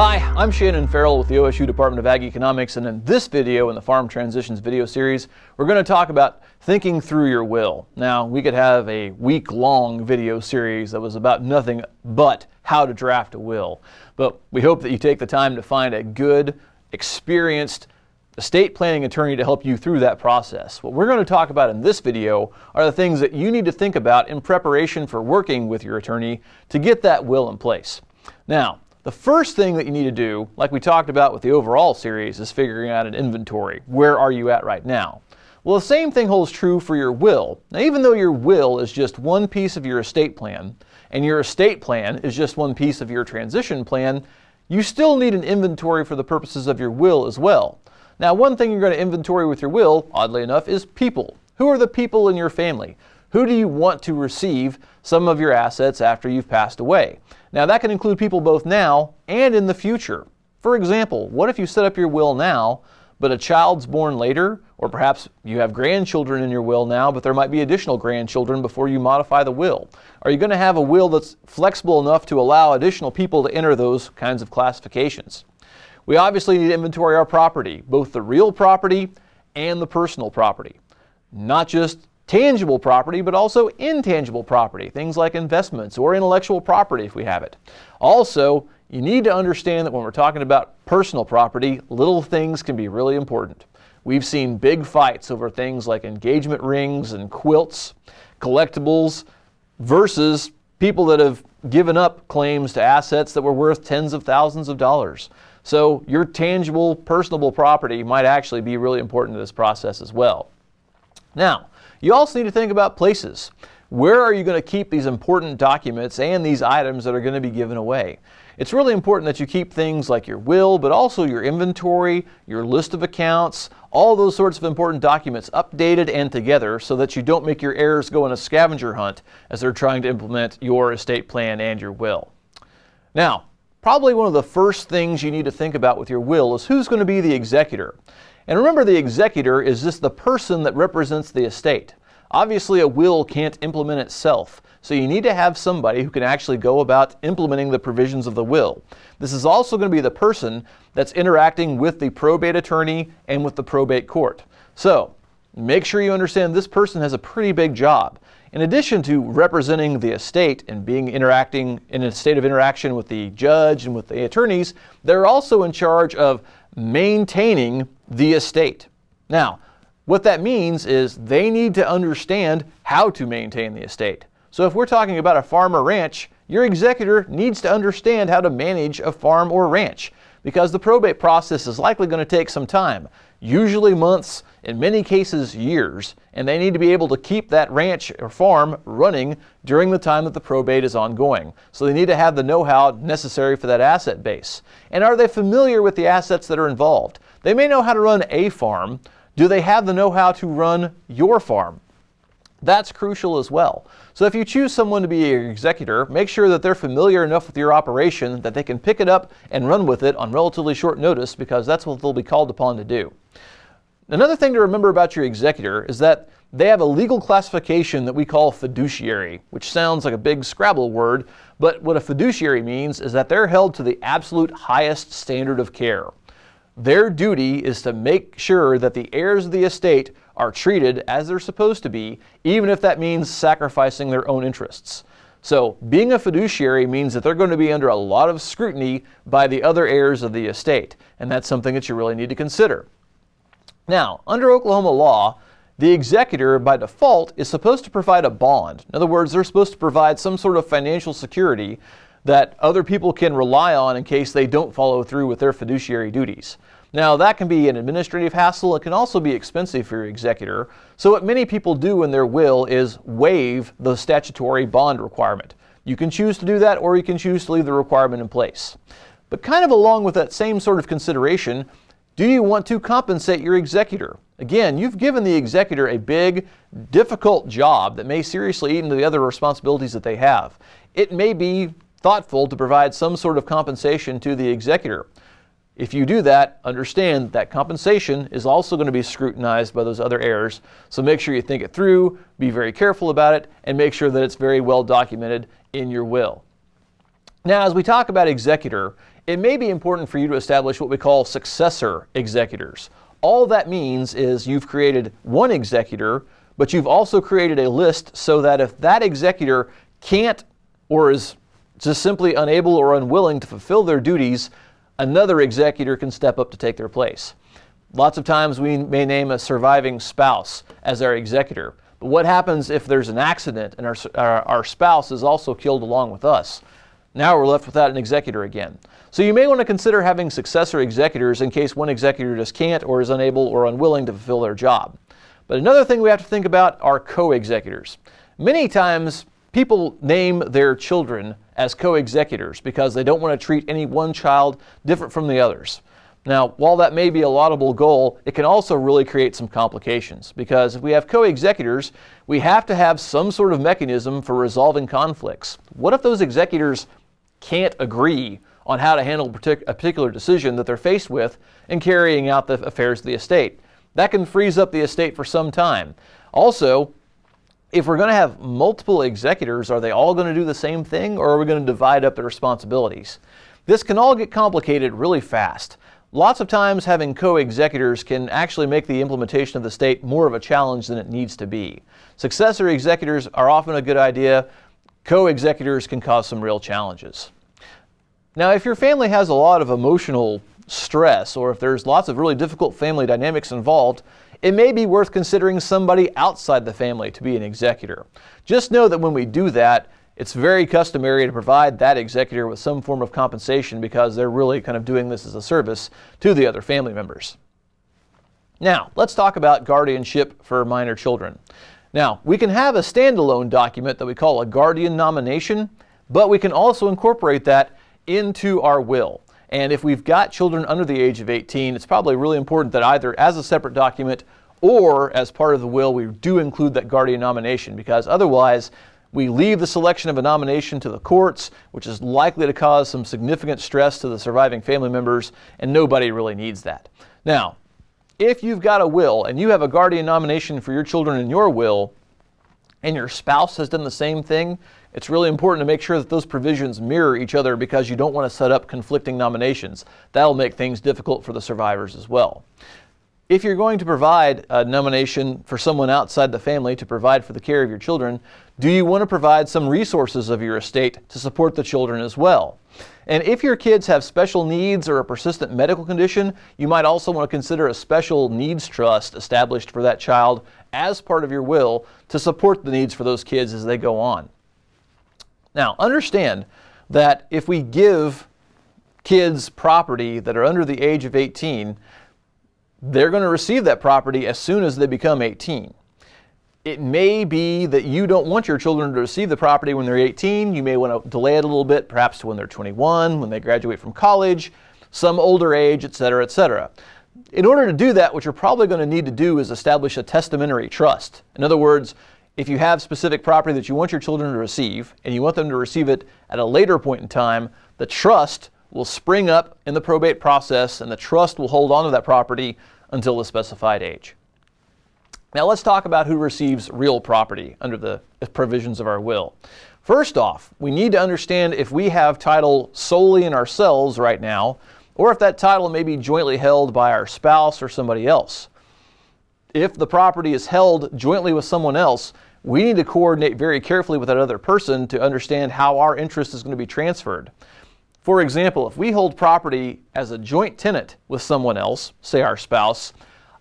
Hi, I'm Shannon Ferrell with the OSU Department of Ag Economics, and in this video in the Farm Transitions video series, we're going to talk about thinking through your will. Now, we could have a week-long video series that was about nothing but how to draft a will, but we hope that you take the time to find a good, experienced estate planning attorney to help you through that process. What we're going to talk about in this video are the things that you need to think about in preparation for working with your attorney to get that will in place. Now, the first thing that you need to do, like we talked about with the overall series, is figuring out an inventory. Where are you at right now? Well, the same thing holds true for your will. Now, even though your will is just one piece of your estate plan, and your estate plan is just one piece of your transition plan, you still need an inventory for the purposes of your will as well. Now, one thing you're going to inventory with your will, oddly enough, is people. Who are the people in your family? Who do you want to receive some of your assets after you've passed away? Now, that can include people both now and in the future. For example, what if you set up your will now, but a child's born later, or perhaps you have grandchildren in your will now, but there might be additional grandchildren before you modify the will? Are you going to have a will that's flexible enough to allow additional people to enter those kinds of classifications? We obviously need to inventory our property, both the real property and the personal property. Not just tangible property, but also intangible property, things like investments or intellectual property if we have it. Also, you need to understand that when we're talking about personal property, little things can be really important. We've seen big fights over things like engagement rings and quilts, collectibles, versus people that have given up claims to assets that were worth tens of thousands of dollars. So your tangible, personable property might actually be really important to this process as well. Now, you also need to think about places. Where are you going to keep these important documents and these items that are going to be given away? It's really important that you keep things like your will, but also your inventory, your list of accounts, all those sorts of important documents updated and together so that you don't make your heirs go on a scavenger hunt as they're trying to implement your estate plan and your will. Now, probably one of the first things you need to think about with your will is who's going to be the executor. And remember, the executor is just the person that represents the estate. Obviously, a will can't implement itself, so you need to have somebody who can actually go about implementing the provisions of the will. This is also going to be the person that's interacting with the probate attorney and with the probate court. So, make sure you understand this person has a pretty big job. In addition to representing the estate and being interacting in a state of interaction with the judge and with the attorneys, they're also in charge of maintaining the estate. Now, what that means is they need to understand how to maintain the estate. So if we're talking about a farm or ranch, your executor needs to understand how to manage a farm or ranch because the probate process is likely going to take some time, usually months, in many cases years, and they need to be able to keep that ranch or farm running during the time that the probate is ongoing. So they need to have the know-how necessary for that asset base. And are they familiar with the assets that are involved? They may know how to run a farm. Do they have the know-how to run your farm? That's crucial as well. So if you choose someone to be your executor, make sure that they're familiar enough with your operation that they can pick it up and run with it on relatively short notice because that's what they'll be called upon to do. Another thing to remember about your executor is that they have a legal classification that we call fiduciary, which sounds like a big Scrabble word, but what a fiduciary means is that they're held to the absolute highest standard of care. Their duty is to make sure that the heirs of the estate are treated as they're supposed to be, even if that means sacrificing their own interests. So, being a fiduciary means that they're going to be under a lot of scrutiny by the other heirs of the estate, and that's something that you really need to consider. Now, under Oklahoma law, the executor, by default, is supposed to provide a bond. In other words, they're supposed to provide some sort of financial security that other people can rely on in case they don't follow through with their fiduciary duties. Now, that can be an administrative hassle. It can also be expensive for your executor. So, what many people do in their will is waive the statutory bond requirement. You can choose to do that, or you can choose to leave the requirement in place. But, kind of along with that same sort of consideration, do you want to compensate your executor? Again, you've given the executor a big, difficult job that may seriously eat into the other responsibilities that they have. It may be thoughtful to provide some sort of compensation to the executor. If you do that, understand that compensation is also going to be scrutinized by those other heirs. So make sure you think it through, be very careful about it, and make sure that it's very well documented in your will. Now, as we talk about executor, it may be important for you to establish what we call successor executors. All that means is you've created one executor, but you've also created a list so that if that executor can't or is just simply unable or unwilling to fulfill their duties, another executor can step up to take their place. Lots of times we may name a surviving spouse as our executor. But what happens if there's an accident and our, our, uh, our, spouse is also killed along with us? Now we're left without an executor again. So you may want to consider having successor executors in case one executor just can't or is unable or unwilling to fulfill their job. But another thing we have to think about are co-executors. Many times people name their children as co-executors because they don't want to treat any one child different from the others. Now, while that may be a laudable goal, it can also really create some complications because if we have co-executors, we have to have some sort of mechanism for resolving conflicts. What if those executors can't agree on how to handle a particular decision that they're faced with in carrying out the affairs of the estate? That can freeze up the estate for some time. Also, if we're going to have multiple executors, are they all going to do the same thing or are we going to divide up the responsibilities? This can all get complicated really fast. Lots of times having co-executors can actually make the implementation of the state more of a challenge than it needs to be. Successor executors are often a good idea. Co-executors can cause some real challenges. Now, if your family has a lot of emotional stress or if there's lots of really difficult family dynamics involved, it may be worth considering somebody outside the family to be an executor. Just know that when we do that, it's very customary to provide that executor with some form of compensation because they're really kind of doing this as a service to the other family members. Now, let's talk about guardianship for minor children. Now, we can have a standalone document that we call a guardian nomination, but we can also incorporate that into our will. And if we've got children under the age of 18, it's probably really important that either as a separate document or as part of the will, we do include that guardian nomination because otherwise we leave the selection of a nomination to the courts, which is likely to cause some significant stress to the surviving family members, and nobody really needs that. Now, if you've got a will and you have a guardian nomination for your children in your will, and your spouse has done the same thing, it's really important to make sure that those provisions mirror each other because you don't want to set up conflicting nominations. That'll make things difficult for the survivors as well. If you're going to provide a nomination for someone outside the family to provide for the care of your children, do you want to provide some resources of your estate to support the children as well? And if your kids have special needs or a persistent medical condition, you might also want to consider a special needs trust established for that child as part of your will to support the needs for those kids as they go on. Now, understand that if we give kids property that are under the age of 18, they're going to receive that property as soon as they become 18. It may be that you don't want your children to receive the property when they're 18. You may want to delay it a little bit, perhaps to when they're 21, when they graduate from college, some older age, etc., etc. In order to do that, what you're probably going to need to do is establish a testamentary trust. In other words, if you have specific property that you want your children to receive and you want them to receive it at a later point in time, the trust will spring up in the probate process and the trust will hold on to that property until the specified age. Now let's talk about who receives real property under the provisions of our will. First off, we need to understand if we have title solely in ourselves right now, or if that title may be jointly held by our spouse or somebody else. If the property is held jointly with someone else, we need to coordinate very carefully with that other person to understand how our interest is going to be transferred. For example, if we hold property as a joint tenant with someone else, say our spouse,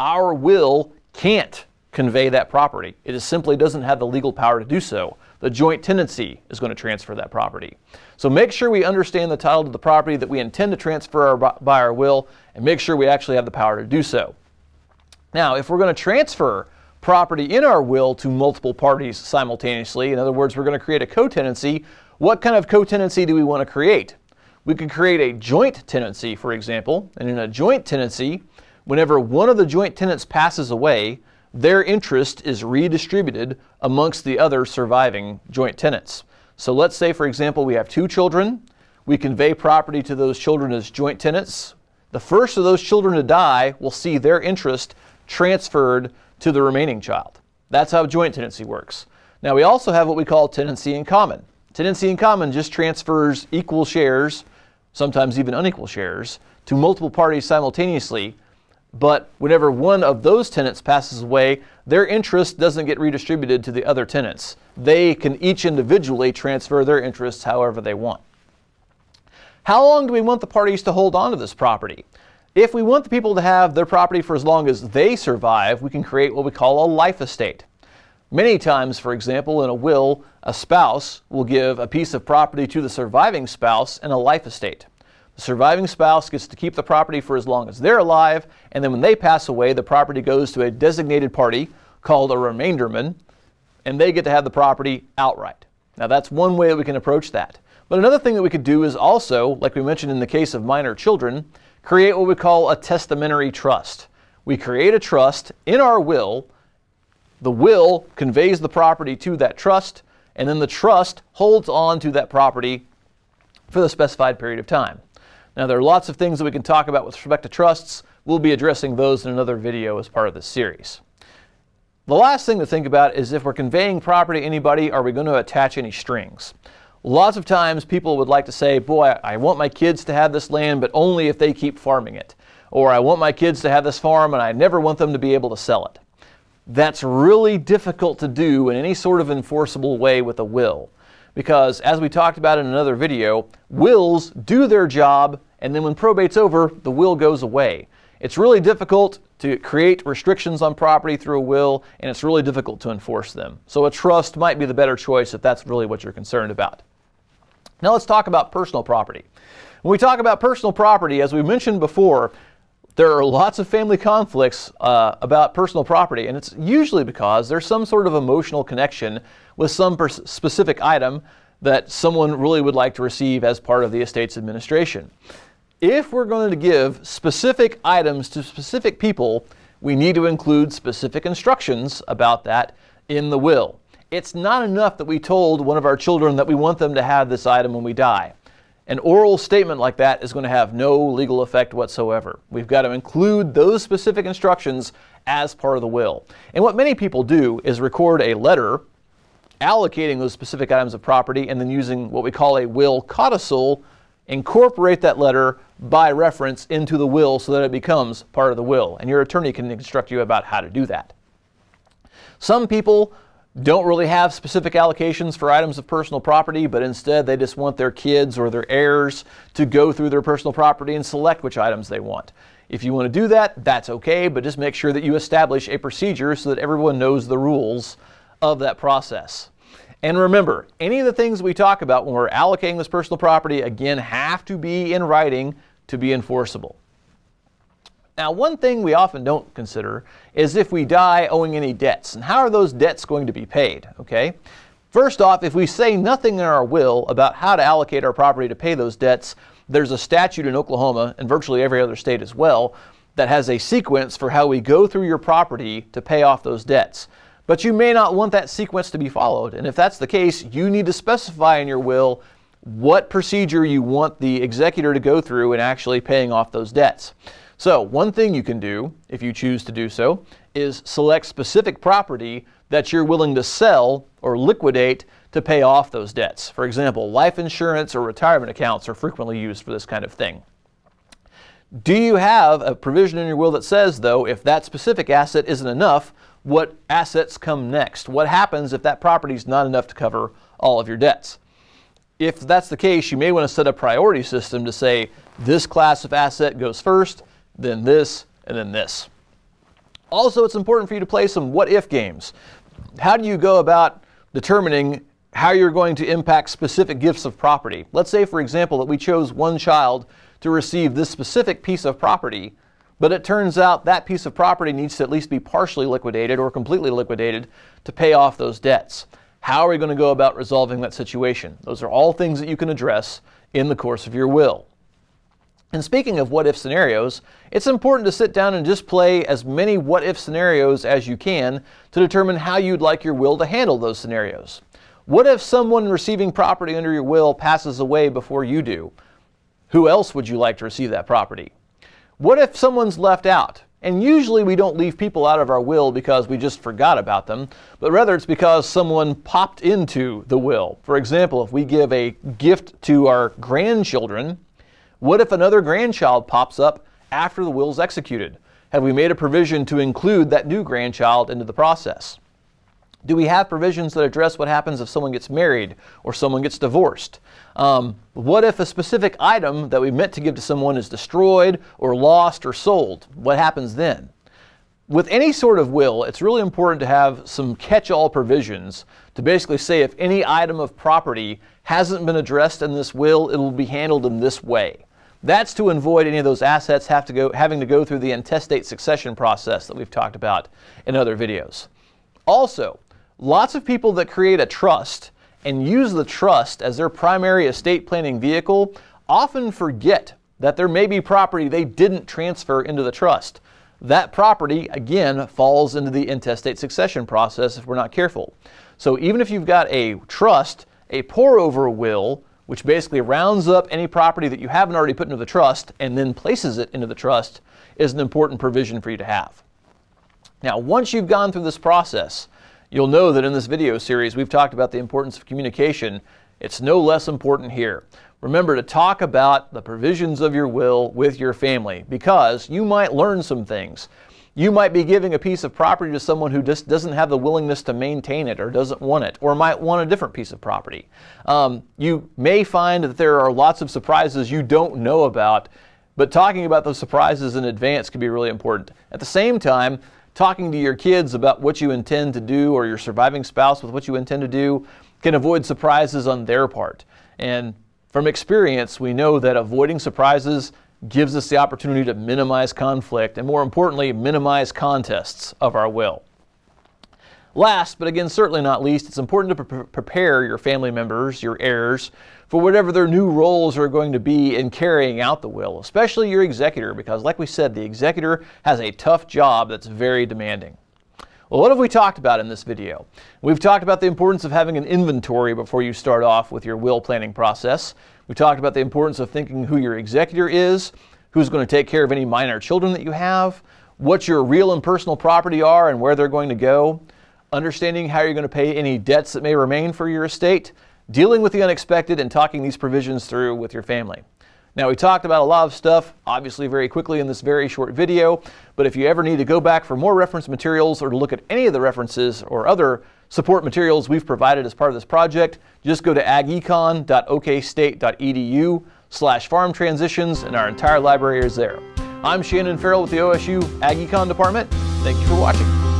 our will can't convey that property. It just simply doesn't have the legal power to do so. The joint tenancy is going to transfer that property. So make sure we understand the title to the property that we intend to transfer by our will and make sure we actually have the power to do so. Now, if we're going to transfer property in our will to multiple parties simultaneously. In other words, we're going to create a co-tenancy. What kind of co-tenancy do we want to create? We could create a joint tenancy, for example, and in a joint tenancy, whenever one of the joint tenants passes away, their interest is redistributed amongst the other surviving joint tenants. So let's say, for example, we have two children. We convey property to those children as joint tenants. The first of those children to die will see their interest transferred to the remaining child. That's how joint tenancy works. Now we also have what we call tenancy in common. Tenancy in common just transfers equal shares sometimes even unequal shares, to multiple parties simultaneously. But whenever one of those tenants passes away, their interest doesn't get redistributed to the other tenants. They can each individually transfer their interests however they want. How long do we want the parties to hold on to this property? If we want the people to have their property for as long as they survive, we can create what we call a life estate. Many times, for example, in a will, a spouse will give a piece of property to the surviving spouse in a life estate. The surviving spouse gets to keep the property for as long as they're alive, and then when they pass away, the property goes to a designated party called a remainderman, and they get to have the property outright. Now, that's one way that we can approach that. But another thing that we could do is also, like we mentioned in the case of minor children, create what we call a testamentary trust. We create a trust in our will. The will conveys the property to that trust, and then the trust holds on to that property for the specified period of time. Now, there are lots of things that we can talk about with respect to trusts. We'll be addressing those in another video as part of this series. The last thing to think about is if we're conveying property to anybody, are we going to attach any strings? Lots of times people would like to say, boy, I want my kids to have this land, but only if they keep farming it. Or I want my kids to have this farm and I never want them to be able to sell it. That's really difficult to do in any sort of enforceable way with a will. Because as we talked about in another video, wills do their job and then when probate's over, the will goes away. It's really difficult to create restrictions on property through a will, and it's really difficult to enforce them. So a trust might be the better choice if that's really what you're concerned about. Now let's talk about personal property. When we talk about personal property, as we mentioned before, there are lots of family conflicts uh, about personal property, and it's usually because there's some sort of emotional connection with some specific item that someone really would like to receive as part of the estate's administration. If we're going to give specific items to specific people, we need to include specific instructions about that in the will. It's not enough that we told one of our children that we want them to have this item when we die. An oral statement like that is going to have no legal effect whatsoever. We've got to include those specific instructions as part of the will. And what many people do is record a letter allocating those specific items of property and then using what we call a will codicil, incorporate that letter by reference into the will so that it becomes part of the will. And your attorney can instruct you about how to do that. Some people don't really have specific allocations for items of personal property, but instead they just want their kids or their heirs to go through their personal property and select which items they want. If you want to do that, that's okay, but just make sure that you establish a procedure so that everyone knows the rules of that process. And remember, any of the things we talk about when we're allocating this personal property, again, have to be in writing to be enforceable. Now, one thing we often don't consider is if we die owing any debts, and how are those debts going to be paid, okay? First off, if we say nothing in our will about how to allocate our property to pay those debts, there's a statute in Oklahoma and virtually every other state as well that has a sequence for how we go through your property to pay off those debts. But you may not want that sequence to be followed, and if that's the case, you need to specify in your will what procedure you want the executor to go through in actually paying off those debts. So one thing you can do, if you choose to do so, is select specific property that you're willing to sell or liquidate to pay off those debts. For example, life insurance or retirement accounts are frequently used for this kind of thing. Do you have a provision in your will that says, though, if that specific asset isn't enough, what assets come next? What happens if that property is not enough to cover all of your debts? If that's the case, you may want to set a priority system to say this class of asset goes first, then this, and then this. Also, it's important for you to play some what if games. How do you go about determining how you're going to impact specific gifts of property? Let's say, for example, that we chose one child to receive this specific piece of property, but it turns out that piece of property needs to at least be partially liquidated or completely liquidated to pay off those debts. How are we going to go about resolving that situation? Those are all things that you can address in the course of your will. And speaking of what if scenarios, it's important to sit down and just play as many what if scenarios as you can to determine how you'd like your will to handle those scenarios. What if someone receiving property under your will passes away before you do? Who else would you like to receive that property? What if someone's left out? And usually we don't leave people out of our will because we just forgot about them, but rather it's because someone popped into the will. For example, if we give a gift to our grandchildren, What if another grandchild pops up after the will is executed? Have we made a provision to include that new grandchild into the process? Do we have provisions that address what happens if someone gets married or someone gets divorced? Um, what if a specific item that we meant to give to someone is destroyed or lost or sold? What happens then? With any sort of will, it's really important to have some catch all provisions to basically say if any item of property hasn't been addressed in this will, it will be handled in this way. That's to avoid any of those assets have to go, having to go through the intestate succession process that we've talked about in other videos. Also, lots of people that create a trust and use the trust as their primary estate planning vehicle often forget that there may be property they didn't transfer into the trust that property, again, falls into the intestate succession process if we're not careful. So even if you've got a trust, a pour over will, which basically rounds up any property that you haven't already put into the trust and then places it into the trust, is an important provision for you to have. Now, once you've gone through this process, you'll know that in this video series we've talked about the importance of communication. It's no less important here. Remember to talk about the provisions of your will with your family because you might learn some things. You might be giving a piece of property to someone who just doesn't have the willingness to maintain it or doesn't want it or might want a different piece of property. Um, you may find that there are lots of surprises you don't know about, but talking about those surprises in advance can be really important. At the same time, talking to your kids about what you intend to do or your surviving spouse with what you intend to do can avoid surprises on their part. And from experience, we know that avoiding surprises gives us the opportunity to minimize conflict and, more importantly, minimize contests of our will. Last, but again, certainly not least, it's important to pre prepare your family members, your heirs, for whatever their new roles are going to be in carrying out the will, especially your executor, because, like we said, the executor has a tough job that's very demanding. Well, what have we talked about in this video? We've talked about the importance of having an inventory before you start off with your will planning process. We talked about the importance of thinking who your executor is, who's going to take care of any minor children that you have, what your real and personal property are and where they're going to go, understanding how you're going to pay any debts that may remain for your estate, dealing with the unexpected, and talking these provisions through with your family. Now, we talked about a lot of stuff, obviously, very quickly in this very short video, but if you ever need to go back for more reference materials or to look at any of the references or other support materials we've provided as part of this project, just go to agecon.okstate.edu slash farm transitions, and our entire library is there. I'm Shannon Ferrell with the OSU AgEcon Department. Thank you for watching.